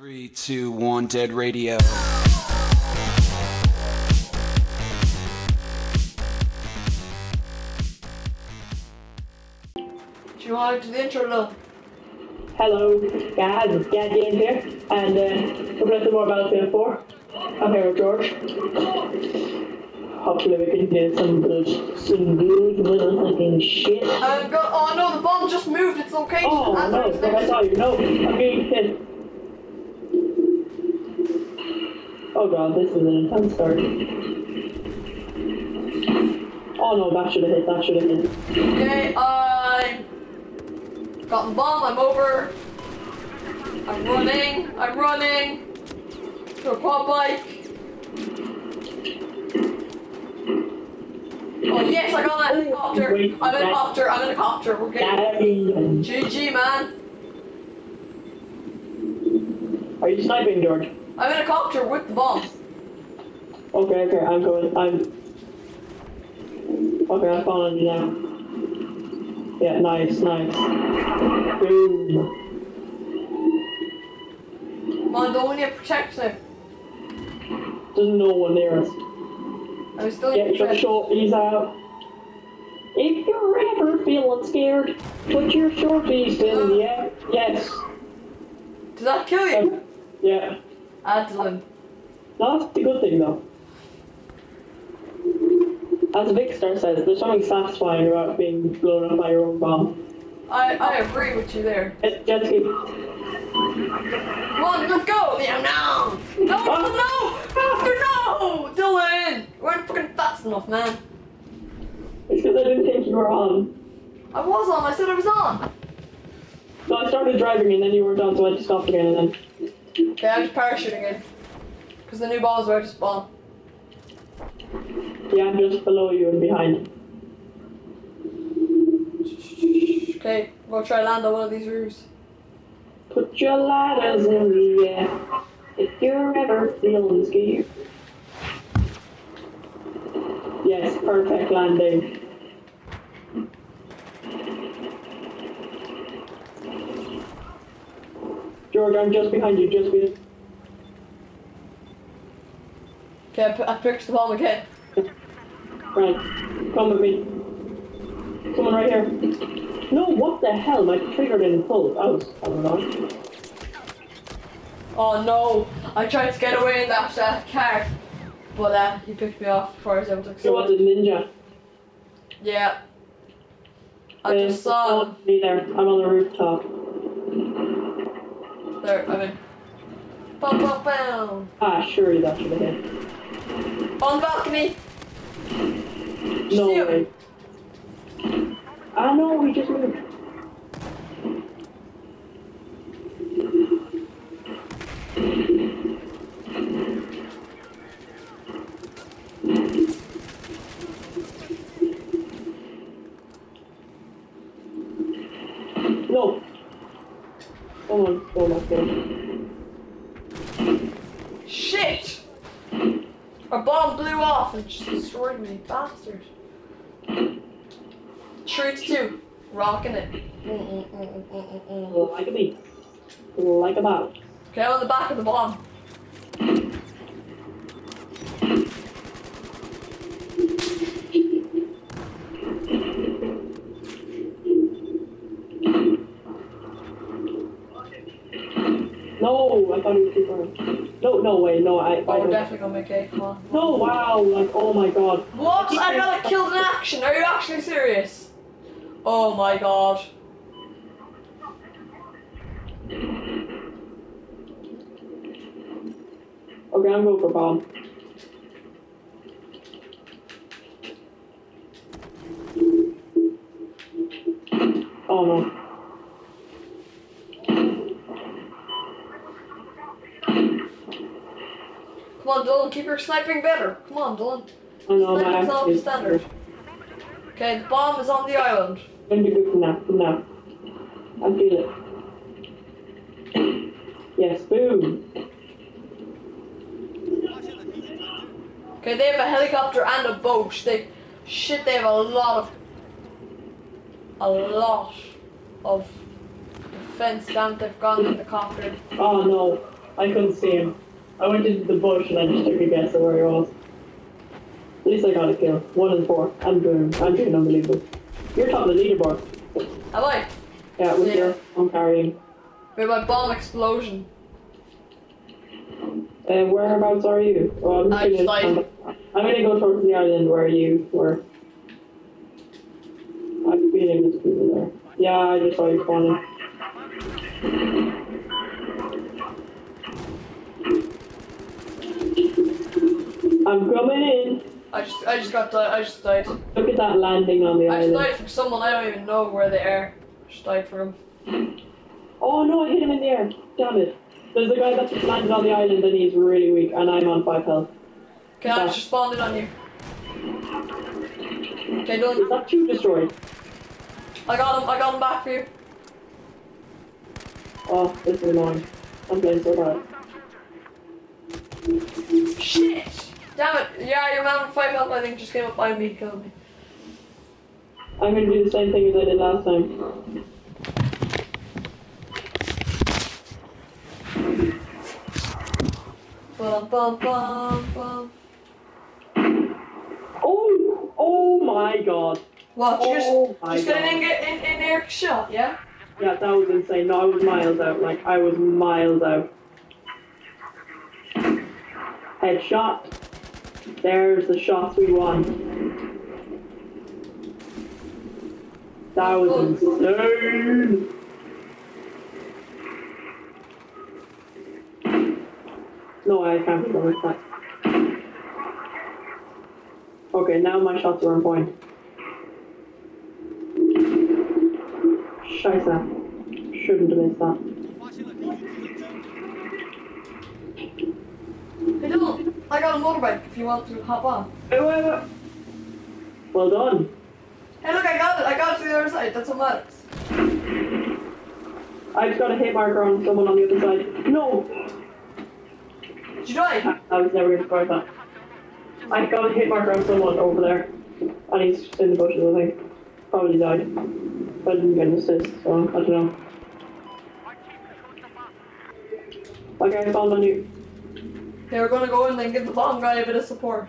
Three, two, one, dead radio. Do you want to the intro, Lil? Hello, guys, it's Gad Games here, and uh, we're playing some more Battlefield 4. I'm here with George. Hopefully we can do some good, some good little fucking shit. Um, go, oh no, the bomb just moved its location. Oh no, I was but I next- saw you. No, I'm being hit. Oh god, this is an intense start. Oh no, that should have hit, that should have hit. Okay, I got the bomb. I'm over. I'm running. I'm running. To a quad bike. Oh yes, I got an oh, helicopter. Wait, I'm in a that- copter. I'm in a copter. We're getting GG, man. Are you sniping, George? I'm in a copter with the bomb. Okay, okay, I'm going. I'm. Okay, I'm following you now. Yeah, nice, nice. Boom. Come on, don't we need to protect? There's no one near us. I'm still Get in your shorties out. If you're ever feeling scared, put your shorties in uh. the air. Yes. Does that kill you? Yeah. Adeline. That's a good thing, though. As Victor says, there's something satisfying about being blown up by your own bomb. I, I agree with you there. Jet jet ski. On, let's go! Yeah, no! No, ah! no, no! No! Dylan! You weren't fucking fast enough, man. It's because I didn't think you were on. I was on, I said I was on. So I started driving and then you weren't on, so I just stopped again and then. Okay, I'm just parachuting in. Because the new ball is where to spawn. Yeah, I'm just below you and behind. Okay, we'll try to land on one of these roofs. Put your ladders in the air if you're ever feeling scared. Yes, perfect landing. George, I'm just behind you, just behind Okay, I, fixed the bomb again. Right, come with me. Someone right here. No, what the hell? My trigger didn't pull. I was, I don't know. Oh no! I tried to get away in that uh, car. But uh, he picked me off before I was able to You was a ninja. Yeah. I Uh, just saw oh, Me there. I'm on the rooftop. There, I'm in. Bum, bum, bum. Ah, surely that should have hit. On the balcony! No Shoot. way. Ah, no, we just moved. No. Come on, my. Shit! A bomb blew off and just destroyed me, bastard. Truth two, rocking it. Mm, mm, mm. Like a bee. Like a bomb. Okay, on the back of the bomb. No, I thought he was too far. No, no way, no, I. I Oh, we're don't- definitely gonna make it. Come on. No, wow, like, oh my god. What? I got killed in action. Are you actually serious? Oh my god. Okay, I'm going for bomb. Oh no. Come on, Dylan, keep your sniping better. Come on, Dylan. No, my Sniping's axe is standard. Okay, the bomb is on the island. Gonna be good from now, from now. I feel it. Yes, boom. Okay, they have a helicopter and a boat. They, shit, they have a lot of, a lot of defense. down. they've gone in the copter. Oh no. I couldn't see him. I went into the bush and I just took a guess at where he was. At least I got a kill. One and four. I'm doing, I'm doing unbelievable. You're top of the leaderboard. Am I? Yeah, with Yeah. your I'm carrying. With my bomb explosion. Uh, whereabouts are you? Well, I'm, I just just gonna, like- I'm gonna go towards the island where you were. I'm feeling there's people there. Yeah, I just saw you spawning. I'm coming in. I just I just got died. I just died. Look at that landing on the island. I just died from someone I don't even know where they are. I Just died from. Oh no, I hit him in the air. Damn it. There's a guy that just landed on the island and he's really weak and I'm on 5 health. Okay, I just spawned it on you. Okay, Is done. that two destroyed? I got him. I got him back for you. Oh, this is annoying. I'm playing so bad. Shit! Damn it! Yeah, your man with five health I think just came up behind me and killed me. I'm gonna do the same thing as I did last time. Bum bum bum bum. Oh! Oh my god. What? Oh just, just get an in, in, in air shot, yeah? Yeah, that was insane. No, I was miles out. Like, I was miles out. Headshot. There's the shots we want. That was insane. No, I can't be going that. Okay, now my shots are on point. Scheiße. Shouldn't have missed that. Hey, Dylan, I got a motorbike if you want to hop on. Wait, wait, wait. Well done. Hey, look, I got it. I got it to the other side. That's what matters. I just got a hit marker on someone on the other side. No! Did you die? I, I was never going to score that. I got a hit marker on someone over there. And he's in the bushes, I think. Probably died. But I didn't get an assist, so I don't know. Okay, I found on you. They were gonna go in and give the bomb guy a bit of support.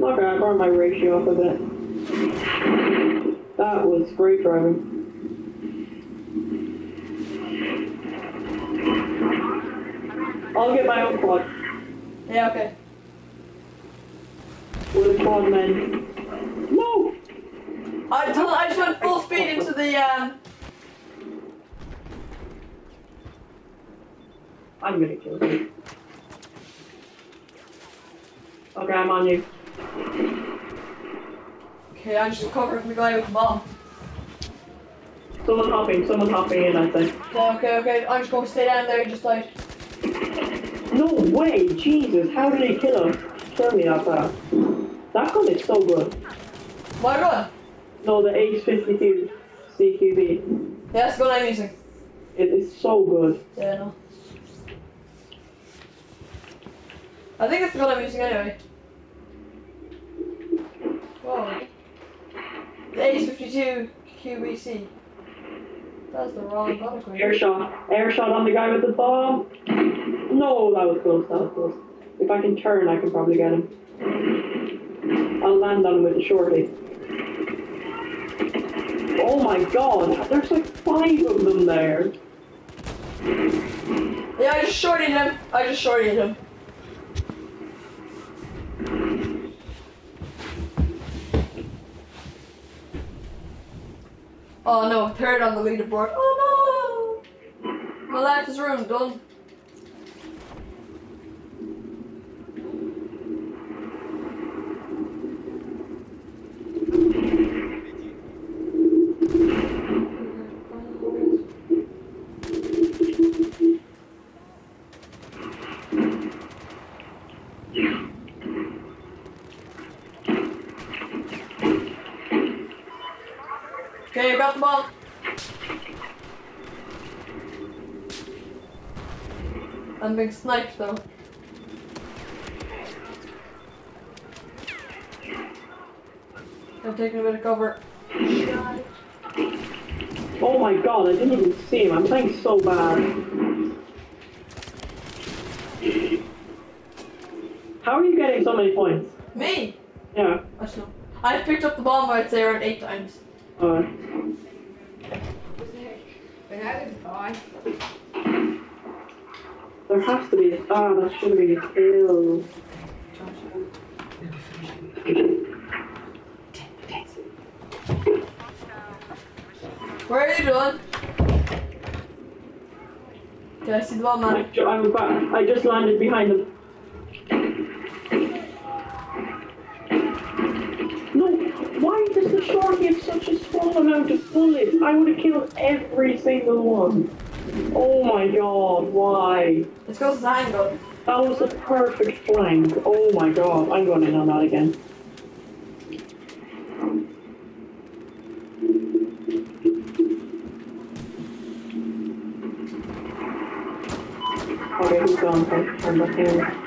Okay, I brought my ratio up a bit. That was great driving. I'll get my own quad. Yeah, okay. With a quad man. No! I, I went full speed into the, um... I'm gonna kill you. Okay, I'm on you. Okay, I just covered the guy with the bomb. Someone's hopping, someone's hopping in, I think. Okay, okay, okay. I'm just gonna stay down there and just like... No way! Jesus, how did he kill us? Kill me that uh, fast. That gun is so good. My gun! No, the ACE 52 CQB. Yeah, that's the gun I'm using. It is so good. Yeah, no. I think it's the gun I'm using anyway. Whoa. The Ace-52 QBC. That's the wrong gun equipment. Air shot. Air shot on the guy with the bomb. No, that was close, that was close. If I can turn, I can probably get him. I'll land on him with the shorty. Oh my god, there's like five of them there. Yeah, I just shorted him. I just shorted him. Oh no, third on the leaderboard. Oh no! My life is ruined, done. Okay, you got the ball. I'm being sniped though. I'm taking a bit of cover. Oh my god, I didn't even see him. I'm playing so bad. How are you getting so many points? Me? Yeah. I don't know. I picked up the bomb, I'd say, around eight times. Uh, But I was fine. There has to be. a Ah, that should be a kill. Where are you doing? Did I see the man? I'm back. I just landed behind them. No, why does the shorty have such a small amount of bullets? I would have killed every single one. Oh my god, why? Let's go handgun. That was a perfect flank. Oh my god, I'm going in on that again. Okay, who's gone? Turn back in.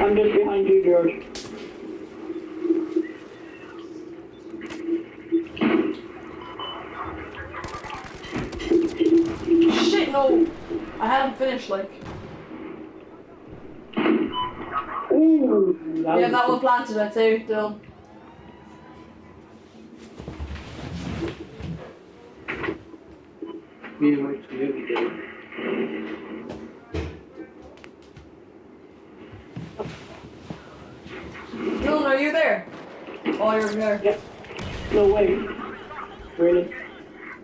I'm just behind you, George. Shit, no! I like. Ooh, that Yeah, that one planted, I'd say, still. Me and my community did. Dylan, are you there? Oh, you're there. Yep. No way. Really?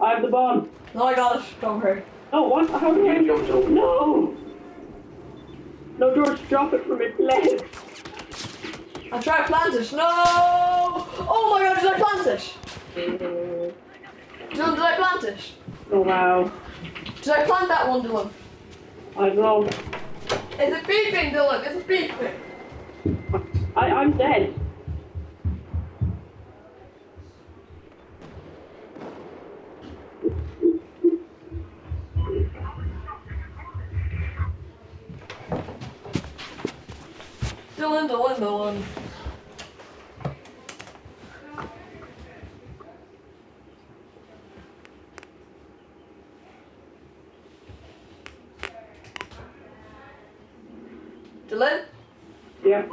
I have the bomb. No, I got it. Don't worry. No, what? How do I? You jumped over. No! No, George, drop it from it. Let I'm trying to plant it. No! Oh my god, did I plant it? Dylan, did I plant it? Oh, wow. Did I plant that one, Dylan? I don't know. Is it beeping, Dylan? Is it beeping? I, I'm dead. Dylan, Dylan, Dylan. Dylan? Yeah.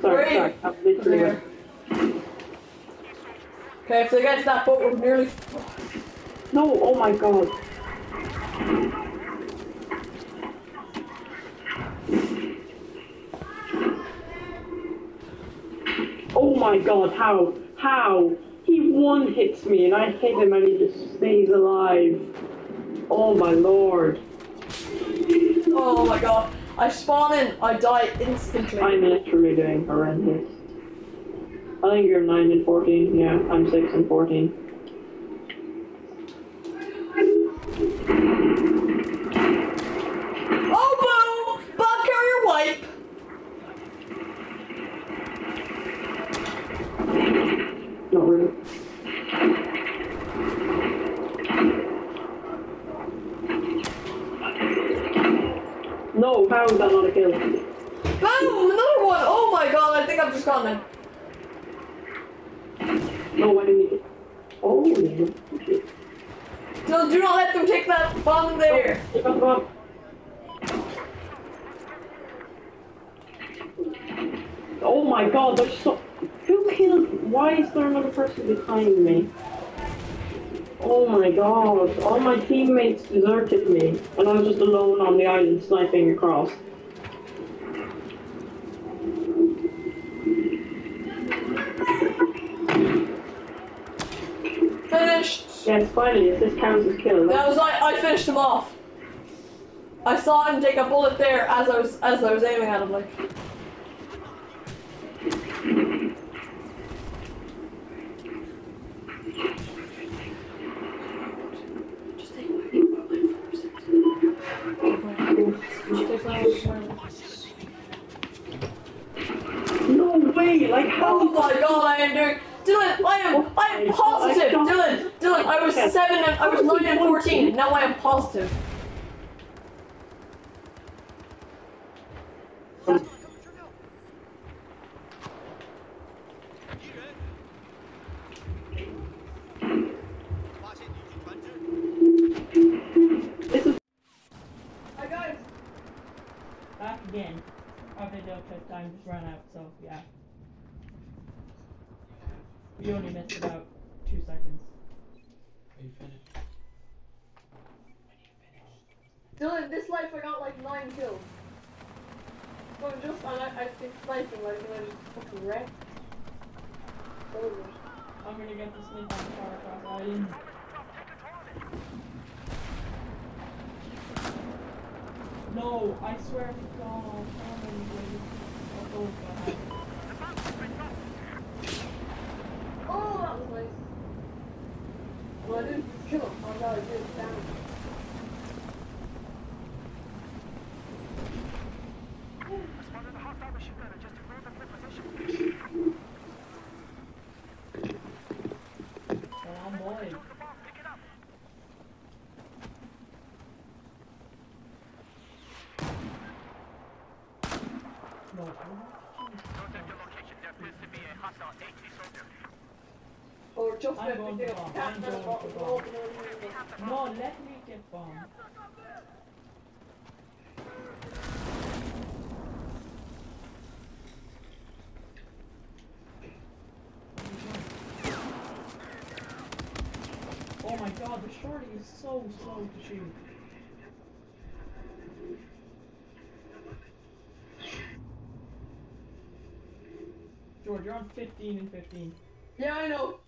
Sorry, sorry. I'm literally. Okay, if they get to that boat, we're nearly. No, oh my god. Oh my god, how? How? He one hits me and I hit him and he just stays alive. Oh my lord. Oh my god. I spawn in, I die instantly. I'm literally doing horrendous. I think you're 9 and 14. Yeah, I'm 6 and 14. Oh, boom! Bomb carrier wipe! Not really. No, how is that not a kill? Boom! Another one! Oh my god, I think I've just gone now. No, why didn't you? Oh, yeah. Shit. So do not let them take that bomb there. Oh. Oh my god, there's so. Who killed? Why is there another person behind me? Oh my god, all my teammates deserted me, and I was just alone on the island sniping across. Finished. Yes, finally, if this counts as kill. That was I. I finished him off. I saw him take a bullet there as I was as I was aiming at him. Like. Just take my- Just take my- No way, like how? Oh my god, I am doing. Dylan, I am, I am positive. Dylan, Dylan, I was seven and I was nine and fourteen. Now I am positive. Hi guys, Back again. Probably don't have time to run out, so yeah. We only missed about two seconds. Are you finished? Dylan, this life I got like nine kills. Well, just I, I think sniping like you know just fucking wrecked. Over. I'm gonna get the sneak on the car across island. No, I swear to God, how many ways are those guys? Oh, that was nice. Well, I didn't kill him. I got a good damage. Come on, boy. No, I'm not. Or just I'm let me do bomb. I'm going to bomb. bomb. No, let me get bombed. Oh my god, the shorty is so slow to shoot. George, you're on 15 and 15. Yeah, I know.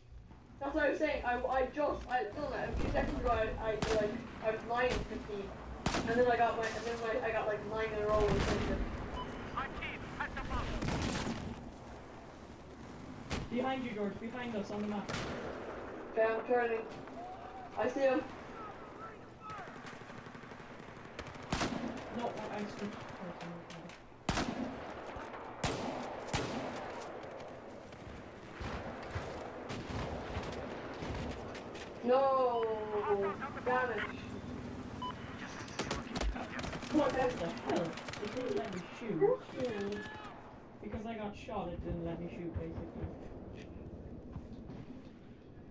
That's what I was saying. I, I just, I don't know, a few seconds ago, I, I like, I was 9 and 15. And then I got my, and then my, I got like 9 in a row and then Behind you, George, behind us on the map. Okay, I'm turning. I see him. No, I I switched. person, okay. No! Damage. What the hell? It didn't let me shoot. Because I got shot, it didn't let me shoot, basically.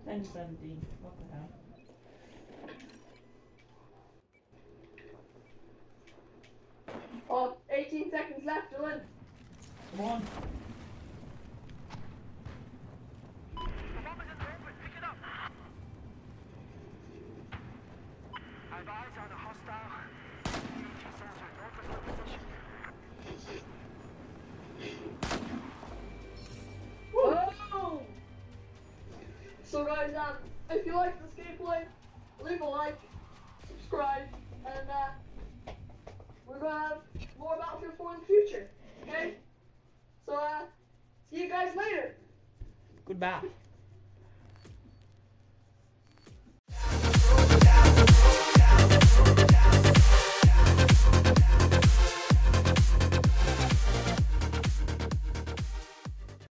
10 to 17. What the hell? Oh, 18 seconds left, Dylan. Come on. Guys, um, if you like this gameplay, leave a like, subscribe, and uh, we're gonna have more Battlefield 4 in the future, okay? So uh, see you guys later. Goodbye.